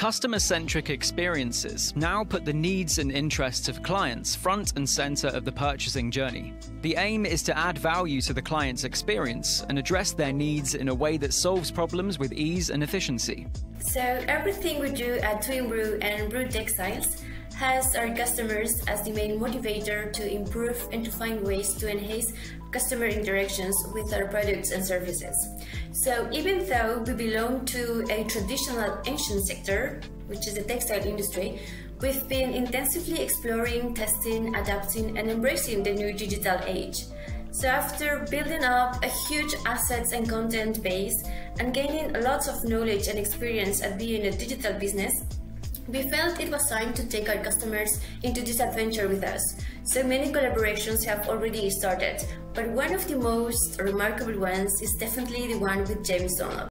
Customer centric experiences now put the needs and interests of clients front and center of the purchasing journey. The aim is to add value to the client's experience and address their needs in a way that solves problems with ease and efficiency. So, everything we do at Twinbru and Bru Textiles has our customers as the main motivator to improve and to find ways to enhance customer interactions with our products and services. So even though we belong to a traditional ancient sector, which is the textile industry, we've been intensively exploring, testing, adapting, and embracing the new digital age. So after building up a huge assets and content base and gaining lots of knowledge and experience at being a digital business, we felt it was time to take our customers into this adventure with us. So many collaborations have already started, but one of the most remarkable ones is definitely the one with James Dunlop.